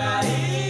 cair.